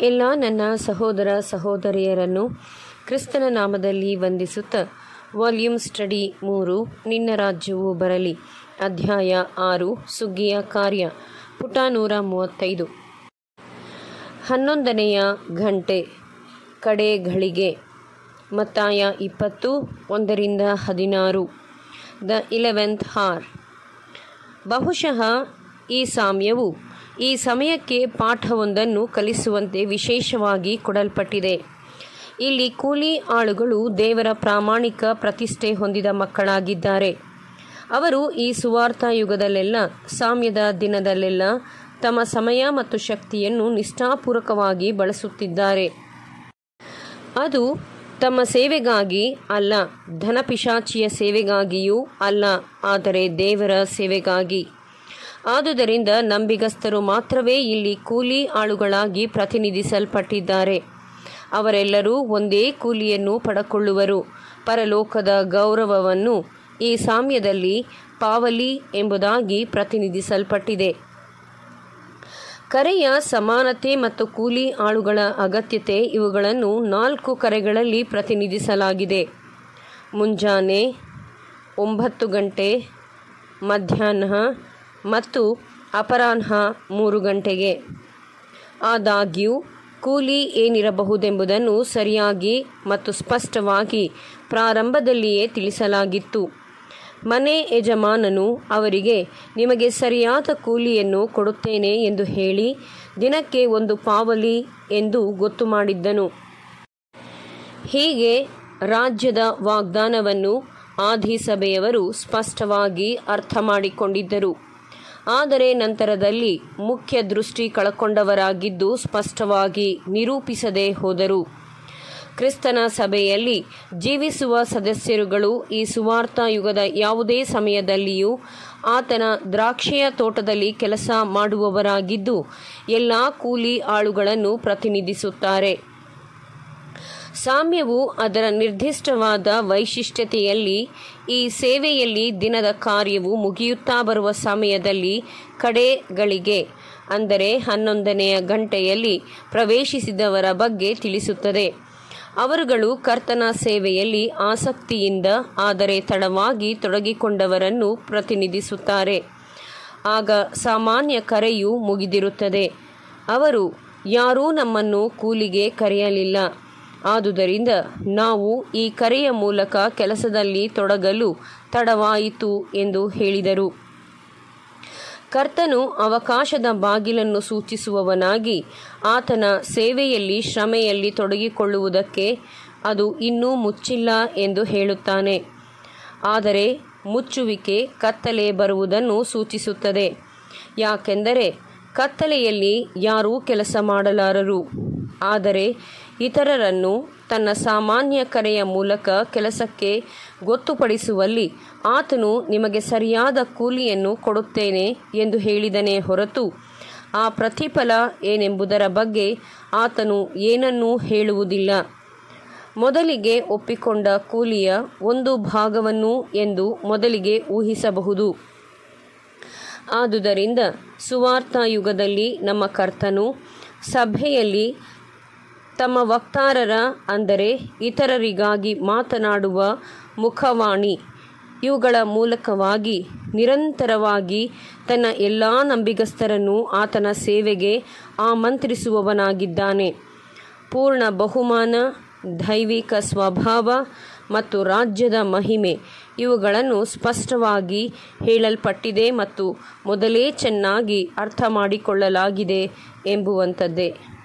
ಎಲ್ಲ ನನ್ನ ಸಹೋದರ ಸಹೋದರಿಯರನ್ನು ಕ್ರಿಸ್ತನ ನಾಮದಲ್ಲಿ ವಂದಿಸುತ್ತಾ ವಾಲ್ಯೂಮ್ ಸ್ಟಡಿ ಮೂರು, ನಿನ್ನ ರಾಜ್ಯವು ಬರಲಿ. ಅಧ್ಯಾಯ ಆರು, ಸುಗ್ಗಿಯ ಕಾರ್ಯ. ಪುಟ ನೂರ ಮೂವತ್ತೈದು. ಹನ್ನೊಂದನೆಯ ಗಂಟೆ ಕಡೆ ಘಳಿಗೆ ಮತ್ತಾಯ ಇಪ್ಪತ್ತು, ಒಂದರಿಂದ ಹದಿನಾರು. The eleventh hour. ಬಹುಶಃ ಈ ಸಾಮ್ಯವು ಈ ಸಮಯಕ್ಕೆ ಪಾಠವೊಂದನ್ನು ಕಲಿಸುವಂತೆ ವಿಶೇಷವಾಗಿ ಕೊಡಲ್ಪಟ್ಟಿದೆ. ಇಲ್ಲಿ ಕೂಲಿ ಆಳುಗಳು ದೇವರ ಪ್ರಾಮಾಣಿಕ ಪ್ರತಿಷ್ಠೆ ಹೊಂದಿದ ಮಕ್ಕಳಾಗಿದ್ದಾರೆ. ಅವರು ಈ ಸುವಾರ್ಥ ಯುಗದಲ್ಲೆಲ್ಲ, ಸಾಮ್ಯದ ದಿನದಲ್ಲೆಲ್ಲ ತಮ್ಮ ಸಮಯ ಮತ್ತು ಶಕ್ತಿಯನ್ನು ನಿಷ್ಠಾಪೂರ್ವಕವಾಗಿ ಬಳಸುತ್ತಿದ್ದಾರೆ. ಅದು ತಮ್ಮ ಸೇವೆಗಾಗಿ ಅಲ್ಲ, ಧನಪಿಶಾಚಿಯ ಸೇವೆಗಾಗಿಯೂ ಅಲ್ಲ, ಆದರೆ ದೇವರ ಸೇವೆಗಾಗಿ. ಆದುದರಿಂದ ನಂಬಿಗಸ್ತರು ಮಾತ್ರವೇ ಇಲ್ಲಿ ಕೂಲಿ ಆಳುಗಳಾಗಿ ಪ್ರತಿನಿಧಿಸಲ್ಪಟ್ಟಿದ್ದಾರೆ. ಅವರೆಲ್ಲರೂ ಒಂದೇ ಕೂಲಿಯನ್ನು ಪಡಕೊಳ್ಳುವರು. ಪರಲೋಕದ ಗೌರವವನ್ನು ಈ ಸಾಮ್ಯದಲ್ಲಿ ಪಾವಲಿ ಎಂಬುದಾಗಿ ಪ್ರತಿನಿಧಿಸಲ್ಪಟ್ಟಿದೆ. ಕರೆಯ ಸಮಾನತೆ ಮತ್ತು ಕೂಲಿ ಆಳುಗಳ ಅಗತ್ಯತೆ ಇವುಗಳನ್ನು ನಾಲ್ಕು ಕರೆಗಳಲ್ಲಿ ಪ್ರತಿನಿಧಿಸಲಾಗಿದೆ. ಮುಂಜಾನೆ ಒಂಬತ್ತು ಗಂಟೆ, ಮಧ್ಯಾಹ್ನ ಮತ್ತು ಅಪರಾಹ್ನ ಮೂರು ಗಂಟೆಗೆ. ಆದಾಗ್ಯೂ, ಕೂಲಿ ಏನಿರಬಹುದೆಂಬುದನ್ನು ಸರಿಯಾಗಿ ಮತ್ತು ಸ್ಪಷ್ಟವಾಗಿ ಪ್ರಾರಂಭದಲ್ಲಿಯೇ ತಿಳಿಸಲಾಗಿತ್ತು. ಮನೆ ಯಜಮಾನನು ಅವರಿಗೆ, ನಿಮಗೆ ಸರಿಯಾದ ಕೂಲಿಯನ್ನು ಕೊಡುತ್ತೇನೆ ಎಂದು ಹೇಳಿ, ದಿನಕ್ಕೆ ಒಂದು ಪಾವಲಿ ಎಂದು ಗೊತ್ತು ಮಾಡಿದ್ದನು. ಹೀಗೆ ರಾಜ್ಯದ ವಾಗ್ದಾನವನ್ನು ಆದಿಸಭೆಯವರು ಸ್ಪಷ್ಟವಾಗಿ ಅರ್ಥ ಮಾಡಿಕೊಂಡಿದ್ದರು. ಆದರೆ ನಂತರದಲ್ಲಿ ಮುಖ್ಯ ದೃಷ್ಟಿ ಕಳಕೊಂಡವರಾಗಿದ್ದು ಸ್ಪಷ್ಟವಾಗಿ ನಿರೂಪಿಸದೆ ಹೋದರು. ಕ್ರಿಸ್ತನ ಸಭೆಯಲ್ಲಿ ಜೀವಿಸುವ ಸದಸ್ಯರುಗಳು ಈ ಸುವಾರ್ಥ ಯುಗದ ಯಾವುದೇ ಸಮಯದಲ್ಲಿಯೂ ಆತನ ದ್ರಾಕ್ಷಿಯ ತೋಟದಲ್ಲಿ ಕೆಲಸ ಮಾಡುವವರಾಗಿದ್ದು ಎಲ್ಲ ಕೂಲಿ ಆಳುಗಳನ್ನು ಪ್ರತಿನಿಧಿಸುತ್ತಾರೆ. ಸಾಮ್ಯವು ಅದರ ನಿರ್ದಿಷ್ಟವಾದ ವೈಶಿಷ್ಟ್ಯತೆಯಲ್ಲಿ ಈ ಸೇವೆಯಲ್ಲಿ ದಿನದ ಕಾರ್ಯವು ಮುಗಿಯುತ್ತಾ ಬರುವ ಸಮಯದಲ್ಲಿ ಕಡೆಗಳಿಗೆ, ಅಂದರೆ ಹನ್ನೊಂದನೆಯ ಗಂಟೆಯಲ್ಲಿ ಪ್ರವೇಶಿಸಿದವರ ಬಗ್ಗೆ ತಿಳಿಸುತ್ತದೆ. ಅವರುಗಳು ಕರ್ತನ ಸೇವೆಯಲ್ಲಿ ಆಸಕ್ತಿಯಿಂದ, ಆದರೆ ತಡವಾಗಿ ತೊಡಗಿಕೊಂಡವರನ್ನು ಪ್ರತಿನಿಧಿಸುತ್ತಾರೆ. ಆಗ ಸಾಮಾನ್ಯ ಕರೆಯು ಮುಗಿದಿರುತ್ತದೆ. ಅವರು, ಯಾರೂ ನಮ್ಮನ್ನು ಕೂಲಿಗೆ ಕರೆಯಲಿಲ್ಲ. ಆದುದರಿಂದ ನಾವು ಈ ಕರೆಯ ಮೂಲಕ ಕೆಲಸದಲ್ಲಿ ತೊಡಗಲು ತಡವಾಯಿತು ಎಂದು ಹೇಳಿದರು. ಕರ್ತನು ಅವಕಾಶದ ಬಾಗಿಲನ್ನು ಸೂಚಿಸುವವನಾಗಿ ಆತನ ಸೇವೆಯಲ್ಲಿ ಶ್ರಮೆಯಲ್ಲಿ ತೊಡಗಿಕೊಳ್ಳುವುದಕ್ಕೆ ಅದು ಇನ್ನೂ ಮುಚ್ಚಿಲ್ಲ ಎಂದು ಹೇಳುತ್ತಾನೆ. ಆದರೆ ಮುಚ್ಚುವಿಕೆ ಕತ್ತಲೆ ಬರುವುದನ್ನು ಸೂಚಿಸುತ್ತದೆ. ಯಾಕೆಂದರೆ ಕತ್ತಲೆಯಲ್ಲಿ ಯಾರೂ ಕೆಲಸ ಮಾಡಲಾರರು. ಆದರೆ ಇತರರನ್ನು ತನ್ನ ಸಾಮಾನ್ಯ ಕರೆಯ ಮೂಲಕ ಕೆಲಸಕ್ಕೆ ಗೊತ್ತುಪಡಿಸುವಲ್ಲಿ ಆತನು ನಿಮಗೆ ಸರಿಯಾದ ಕೂಲಿಯನ್ನು ಕೊಡುತ್ತೇನೆ ಎಂದು ಹೇಳಿದನೇ ಹೊರತು, ಆ ಪ್ರತಿಫಲ ಏನೆಂಬುದರ ಬಗ್ಗೆ ಆತನು ಏನನ್ನೂ ಹೇಳುವುದಿಲ್ಲ. ಮೊದಲಿಗೆ ಒಪ್ಪಿಕೊಂಡ ಕೂಲಿಯ ಒಂದು ಭಾಗವನ್ನು ಎಂದು ಮೊದಲಿಗೆ ಊಹಿಸಬಹುದು. ಆದುದರಿಂದ ಸುವಾರ್ಥ ಯುಗದಲ್ಲಿ ನಮ್ಮ ಕರ್ತನು ಸಭೆಯಲ್ಲಿ ತಮ್ಮ ವಕ್ತಾರರ ಅಂದರೆ ಇತರರಿಗಾಗಿ ಮಾತನಾಡುವ ಮುಖವಾಣಿ. ಇವುಗಳ ಮೂಲಕವಾಗಿ ನಿರಂತರವಾಗಿ ತನ್ನ ಎಲ್ಲ ನಂಬಿಗಸ್ತರನ್ನು ಆತನ ಸೇವೆಗೆ ಆಮಂತ್ರಿಸುವವನಾಗಿದ್ದಾನೆ. ಪೂರ್ಣ ಬಹುಮಾನ, ದೈವಿಕ ಸ್ವಭಾವ ಮತ್ತು ರಾಜ್ಯದ ಮಹಿಮೆ ಇವುಗಳನ್ನು ಸ್ಪಷ್ಟವಾಗಿ ಹೇಳಲ್ಪಟ್ಟಿದೆ ಮತ್ತು ಮೊದಲೇ ಚೆನ್ನಾಗಿ ಅರ್ಥ ಮಾಡಿಕೊಳ್ಳಲಾಗಿದೆ ಎಂಬುವಂಥದ್ದೇ.